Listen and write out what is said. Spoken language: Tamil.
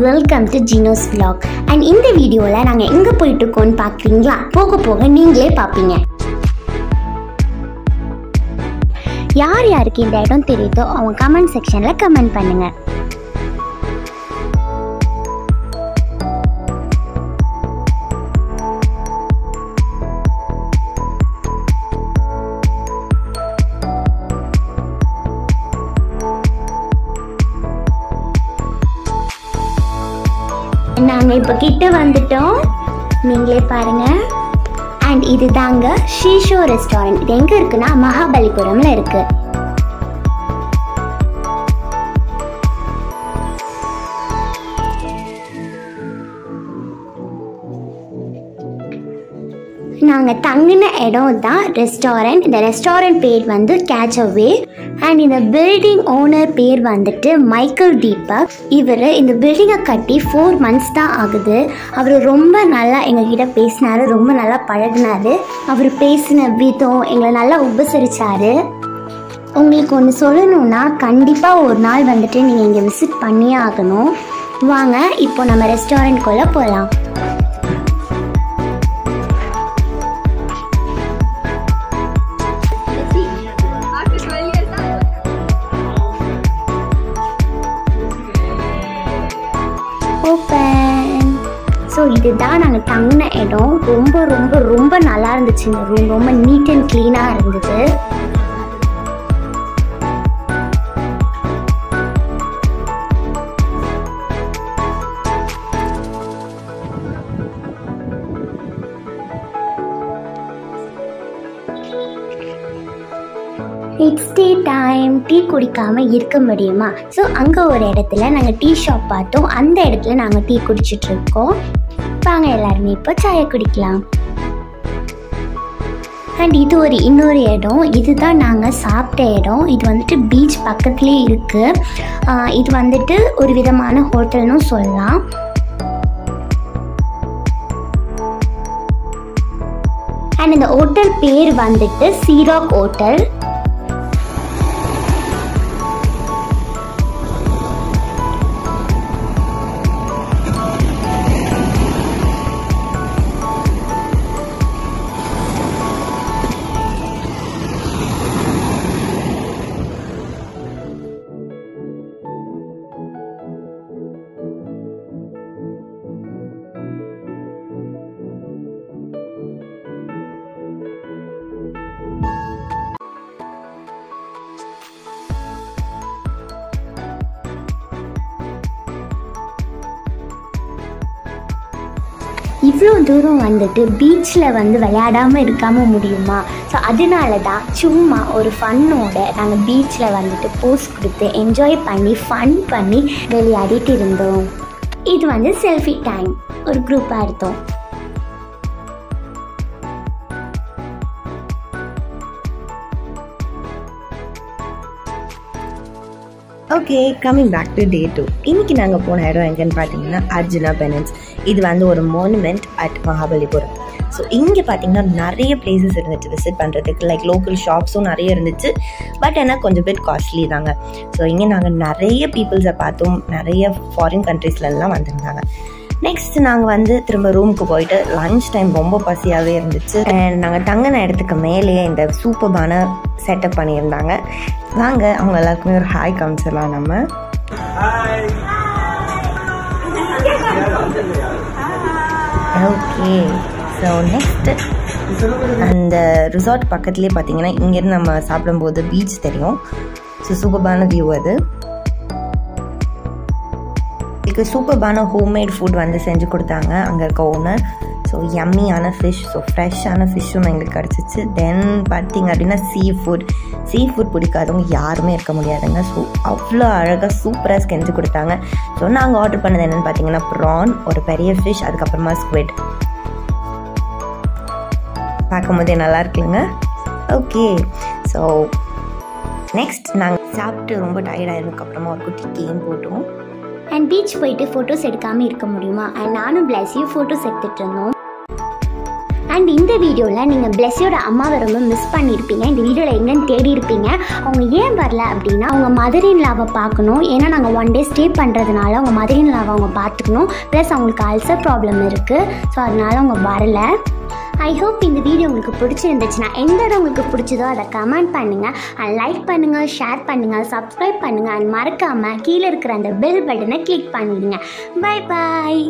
Welcome to Gino's blog and இந்த வீடியோவில் நாங்கள் எங்கே போயிட்டு இருக்கோம்னு பார்க்குறீங்களா போக போக நீங்களே பார்ப்பீங்க யார் யாருக்கு இந்த இடம் தெரியுதோ அவங்க கமெண்ட் செக்ஷனில் கமெண்ட் பண்ணுங்கள் நாங்கள் இப்போ கிட்ட வந்துட்டோம். நீங்களே பாருங்க. அண்ட் இது தாங்க ஷீஷோ ரெஸ்டாரண்ட் இது எங்கே இருக்குன்னா மகாபலிபுரம்ல இருக்கு. நாங்கள் தங்கின இடம் தான் ரெஸ்டாரண்ட் இந்த ரெஸ்டாரண்ட் பேர் வந்து கேட்ச் அவே அண்ட் இந்த பில்டிங் ஓனர் பேர் வந்துட்டு மைக்கேல் தீபக் இவர் இந்த பில்டிங்கை கட்டி ஃபோர் மந்த்ஸ் தான் ஆகுது. அவர் ரொம்ப நல்லா எங்ககிட்ட பேசினாரு ரொம்ப நல்லா பழகினார். அவர் பேசின விதம் எங்களை நல்லா உபசரிச்சாரு. உங்களுக்கு ஒன்று சொல்லணும்னா கண்டிப்பாக ஒரு நாள் வந்துட்டு நீங்கள் இங்கே விசிட் பண்ணியே ஆகணும். வாங்க இப்போ நம்ம ரெஸ்டாரண்ட்குள்ளே போகலாம் இதுதான் நாங்கள் தங்கின இடம். ரொம்ப ரொம்ப ரொம்ப நல்லா இருந்துச்சு இந்த ரூம் ரொம்ப நீட் அண்ட் க்ளீனாக இருந்தது. இட்ஸ் டீ டைம் டீ குடிக்காமல் இருக்க முடியுமா? ஸோ அங்கே ஒரு இடத்துல நாங்கள் டீ ஷாப் பார்த்தோம். அந்த இடத்துல நாங்கள் டீ குடிச்சிட்ருக்கோம் வாங்க எல்லாருமே இப்போ சாயை குடிக்கலாம். அண்ட் இது ஒரு இன்னொரு இடம். இதுதான் நாங்கள் சாப்பிட்ட இடம். இது வந்துட்டு பீச் பக்கத்துலேயே இருக்குது இது வந்துட்டு ஒரு விதமான ஹோட்டல்னு சொல்லலாம். அண்ட் இந்த ஹோட்டல் பேர் வந்துட்டு சீராக் ஹோட்டல் இவ்வளோ தூரம் வந்துட்டு பீச்சில் வந்து விளையாடாமல் இருக்காமல் முடியுமா? ஸோ அதனால தான் சும்மா ஒரு ஃபன்னோட நாங்கள் பீச்சில் வந்துட்டு போஸ் கொடுத்து என்ஜாய் பண்ணி ஃபன் பண்ணி விளையாடிட்டு இருந்தோம். இது வந்து செல்ஃபி டைம் ஒரு குரூப்பாக எடுத்தோம். Okay coming back to day two இன்னைக்கு நாங்கள் போன இடம் எங்கேன்னு பார்த்தீங்கன்னா அர்ஜுனா பெனன்ஸ் இது வந்து ஒரு மானுமெண்ட் அட் மகாபலிபுரம் ஸோ இங்கே பார்த்தீங்கன்னா நிறைய பிளேசஸ் இருந்துச்சு. விசிட் பண்ணுறதுக்கு லைக் லோக்கல் ஷாப்ஸும் நிறைய இருந்துச்சு. பட் ஆனால் கொஞ்சம் பேர் காஸ்ட்லி தாங்க. ஸோ இங்கே நாங்கள் நிறைய பீப்புள்ஸை பார்த்தோம். நிறைய ஃபாரின் கண்ட்ரீஸ்லலாம் வந்திருந்தாங்க. நெக்ஸ்ட் நாங்கள் வந்து திரும்ப ரூமுக்கு போயிட்டு லன்ச் டைம் ரொம்ப பசியாகவே இருந்துச்சு. அண்ட் நாங்கள் தங்கின இடத்துக்கு மேலேயே இந்த சூப்பர்பான செட்டப் பண்ணியிருந்தாங்க. வாங்க அவங்க எல்லாருக்குமே ஒரு ஹாய் காமிச்சிடலாம் நம்ம. ஓகே ஸோ நெக்ஸ்ட் அந்த ரிசார்ட் பக்கத்துலேயே பார்த்தீங்கன்னா இங்கேருந்து நம்ம சாப்பிடும்போது பீச் தெரியும். ஸோ சூப்பர்பான வியூ அது. இதுக்கு சூப்பர்பான ஹோம்மேட் ஃபுட் வந்து செஞ்சு கொடுத்தாங்க. அங்கே இருக்க ஓனர் ஸோ யம்மியான ஃபிஷ் ஸோ ஃப்ரெஷ்ஷான ஃபிஷ்ஷும் எங்களுக்கு கிடச்சிச்சு. தென் பார்த்திங்க அப்படின்னா சீ ஃபுட் சீ ஃபுட் பிடிக்காதவங்க யாருமே இருக்க முடியாதுங்க. ஸோ அவ்வளோ அழகாக சூப்பராக செஞ்சு கொடுத்தாங்க. ஸோ நாங்கள் ஆர்டர் பண்ணது என்னென்னு பார்த்தீங்கன்னா ப்ரான் ஒரு பெரிய ஃபிஷ் அதுக்கப்புறமா ஸ்குவிட் பார்க்கும்போதே நல்லா இருக்குங்க ஓகே ஸோ நெக்ஸ்ட் நாங்கள் சாப்பிட்டு ரொம்ப டயர்டாயிருந்ததுக்கப்புறமா ஒரு குட்டி கேம் போட்டோம். அண்ட் பீச் போயிட்டு ஃபோட்டோஸ் எடுக்காமல் இருக்க முடியுமா? அண்ட் நானும் பிளஸியும் ஃபோட்டோஸ் எடுத்துகிட்டு இருந்தோம். அண்ட் இந்த வீடியோவில் நீங்கள் பிளெஸ்ஸியோட அம்மாவை ரொம்ப மிஸ் பண்ணியிருப்பீங்க இந்த வீடியோவில் எங்கேன்னு தேடி இருப்பீங்க அவங்க ஏன் வரல அப்படின்னா அவங்க மதர் இன் லாவை பார்க்கணும். ஏன்னா நாங்கள் ஒன் டே ஸ்டே பண்ணுறதுனால அவங்க மதர் இன் லாவை அவங்க பார்த்துக்கணும். ப்ளஸ் அவங்களுக்கு அல்சர் ப்ராப்ளம் இருக்குது ஸோ அதனால அவங்க வரல. ஐ ஹோப் இந்த வீடியோ உங்களுக்கு பிடிச்சிருந்துச்சுன்னா எந்த இடம் உங்களுக்கு பிடிச்சதோ அதை கமெண்ட் பண்ணுங்கள் அண்ட் லைக் பண்ணுங்கள் ஷேர் பண்ணுங்கள் சப்ஸ்கிரைப் பண்ணுங்கள் அண்ட் மறக்காமல் கீழே இருக்கிற அந்த பெல் பட்டனை கிளிக் பண்ணிடுங்க. Bye bye